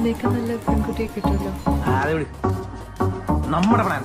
എന്നേക്കാൾ നല്ല പെൺകുട്ടിയെ കിട്ടുമല്ലോ. അതെ വിട് നമ്മുടെ പ്ലാൻ